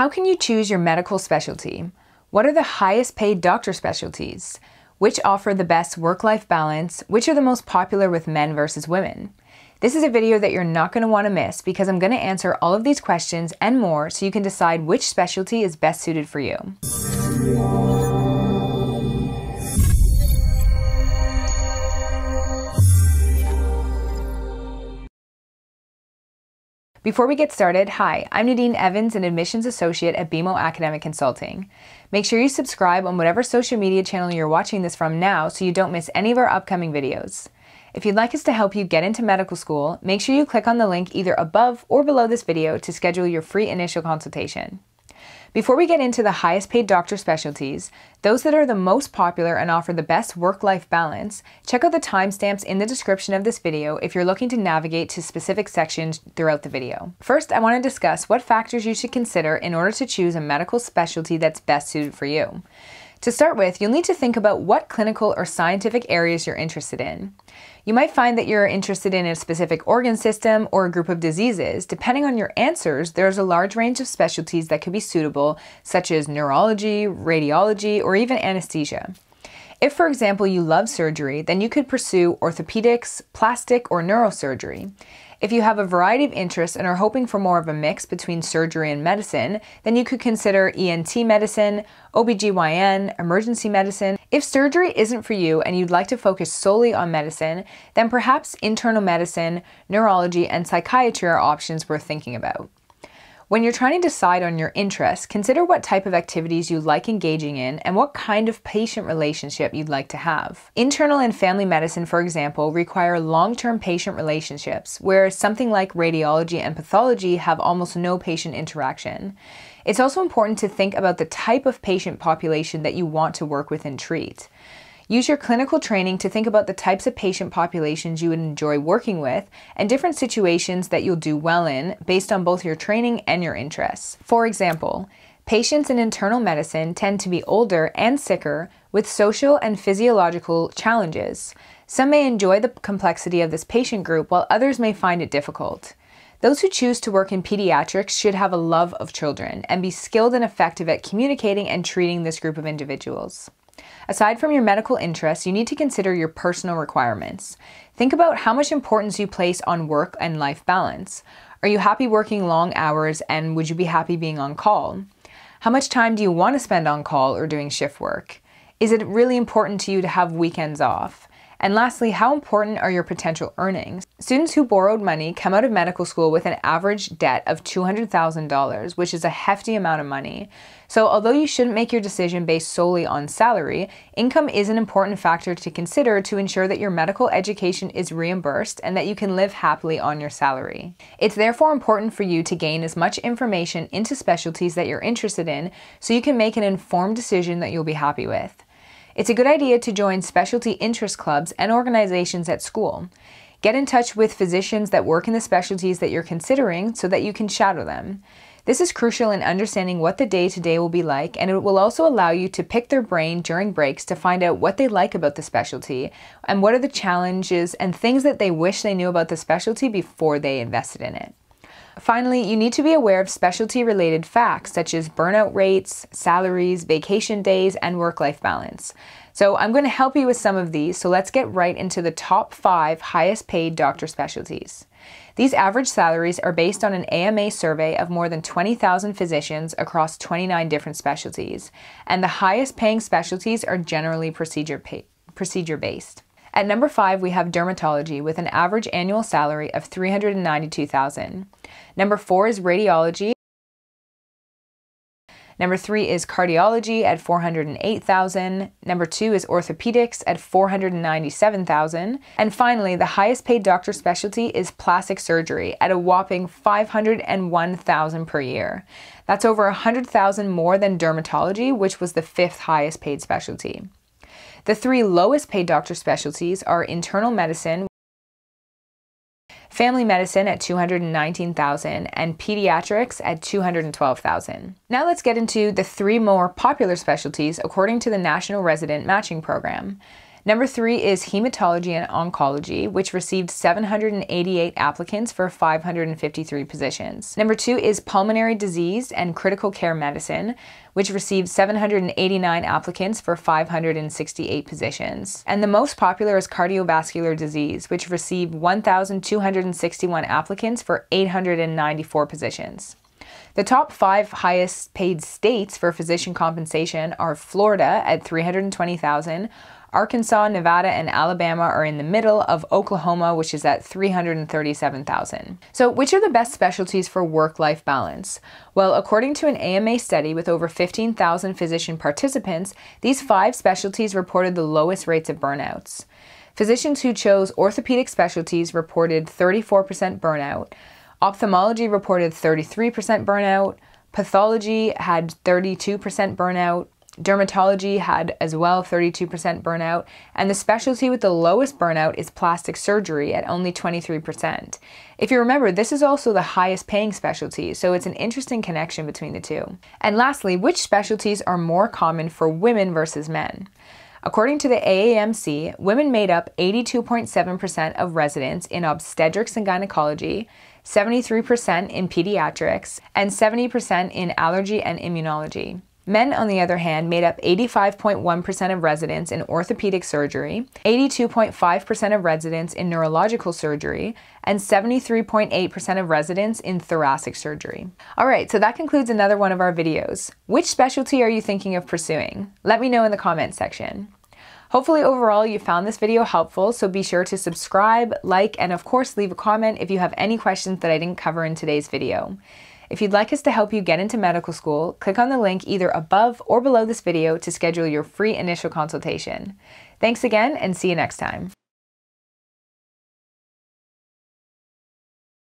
How can you choose your medical specialty? What are the highest paid doctor specialties? Which offer the best work life balance? Which are the most popular with men versus women? This is a video that you're not going to want to miss because I'm going to answer all of these questions and more so you can decide which specialty is best suited for you. Before we get started, hi, I'm Nadine Evans, an admissions associate at BeMo Academic Consulting. Make sure you subscribe on whatever social media channel you're watching this from now so you don't miss any of our upcoming videos. If you'd like us to help you get into medical school, make sure you click on the link either above or below this video to schedule your free initial consultation. Before we get into the highest paid doctor specialties, those that are the most popular and offer the best work-life balance, check out the timestamps in the description of this video if you're looking to navigate to specific sections throughout the video. First, I want to discuss what factors you should consider in order to choose a medical specialty that's best suited for you. To start with, you'll need to think about what clinical or scientific areas you're interested in. You might find that you're interested in a specific organ system or a group of diseases. Depending on your answers, there's a large range of specialties that could be suitable, such as neurology, radiology, or even anesthesia. If, for example, you love surgery, then you could pursue orthopedics, plastic, or neurosurgery. If you have a variety of interests and are hoping for more of a mix between surgery and medicine, then you could consider ENT medicine, OBGYN, emergency medicine. If surgery isn't for you and you'd like to focus solely on medicine, then perhaps internal medicine, neurology, and psychiatry are options worth thinking about. When you're trying to decide on your interests, consider what type of activities you like engaging in and what kind of patient relationship you'd like to have. Internal and family medicine, for example, require long term patient relationships, whereas something like radiology and pathology have almost no patient interaction. It's also important to think about the type of patient population that you want to work with and treat. Use your clinical training to think about the types of patient populations you would enjoy working with and different situations that you'll do well in based on both your training and your interests. For example, patients in internal medicine tend to be older and sicker with social and physiological challenges. Some may enjoy the complexity of this patient group while others may find it difficult. Those who choose to work in pediatrics should have a love of children and be skilled and effective at communicating and treating this group of individuals. Aside from your medical interests, you need to consider your personal requirements. Think about how much importance you place on work and life balance. Are you happy working long hours and would you be happy being on call? How much time do you want to spend on call or doing shift work? Is it really important to you to have weekends off? And lastly, how important are your potential earnings? Students who borrowed money come out of medical school with an average debt of $200,000, which is a hefty amount of money. So, although you shouldn't make your decision based solely on salary, income is an important factor to consider to ensure that your medical education is reimbursed and that you can live happily on your salary. It's therefore important for you to gain as much information into specialties that you're interested in so you can make an informed decision that you'll be happy with. It's a good idea to join specialty interest clubs and organizations at school. Get in touch with physicians that work in the specialties that you're considering so that you can shadow them. This is crucial in understanding what the day to day will be like, and it will also allow you to pick their brain during breaks to find out what they like about the specialty and what are the challenges and things that they wish they knew about the specialty before they invested in it. Finally, you need to be aware of specialty related facts such as burnout rates, salaries, vacation days, and work life balance. So, I'm going to help you with some of these, so let's get right into the top five highest paid doctor specialties. These average salaries are based on an AMA survey of more than 20,000 physicians across 29 different specialties, and the highest paying specialties are generally procedure, pay- procedure based. At number 5, we have dermatology with an average annual salary of 392,000. Number 4 is radiology. Number 3 is cardiology at 408,000. Number 2 is orthopedics at 497,000. And finally, the highest paid doctor specialty is plastic surgery at a whopping 501,000 per year. That's over 100,000 more than dermatology, which was the fifth highest paid specialty. The three lowest paid doctor specialties are internal medicine, family medicine at 219,000 and pediatrics at 212,000. Now let's get into the three more popular specialties according to the National Resident Matching Program. Number three is hematology and oncology, which received 788 applicants for 553 positions. Number two is pulmonary disease and critical care medicine, which received 789 applicants for 568 positions. And the most popular is cardiovascular disease, which received 1,261 applicants for 894 positions. The top five highest paid states for physician compensation are Florida at 320,000, Arkansas, Nevada, and Alabama are in the middle of Oklahoma, which is at 337,000. So, which are the best specialties for work life balance? Well, according to an AMA study with over 15,000 physician participants, these five specialties reported the lowest rates of burnouts. Physicians who chose orthopedic specialties reported 34% burnout. Ophthalmology reported 33% burnout. Pathology had 32% burnout. Dermatology had as well 32% burnout, and the specialty with the lowest burnout is plastic surgery at only 23%. If you remember, this is also the highest paying specialty, so it's an interesting connection between the two. And lastly, which specialties are more common for women versus men? According to the AAMC, women made up 82.7% of residents in obstetrics and gynecology, 73% in pediatrics, and 70% in allergy and immunology. Men, on the other hand, made up 85.1% of residents in orthopedic surgery, 82.5% of residents in neurological surgery, and 73.8% of residents in thoracic surgery. All right, so that concludes another one of our videos. Which specialty are you thinking of pursuing? Let me know in the comments section. Hopefully overall you found this video helpful, so be sure to subscribe, like, and of course leave a comment if you have any questions that I didn't cover in today's video. If you'd like us to help you get into medical school, click on the link either above or below this video to schedule your free initial consultation. Thanks again and see you next time.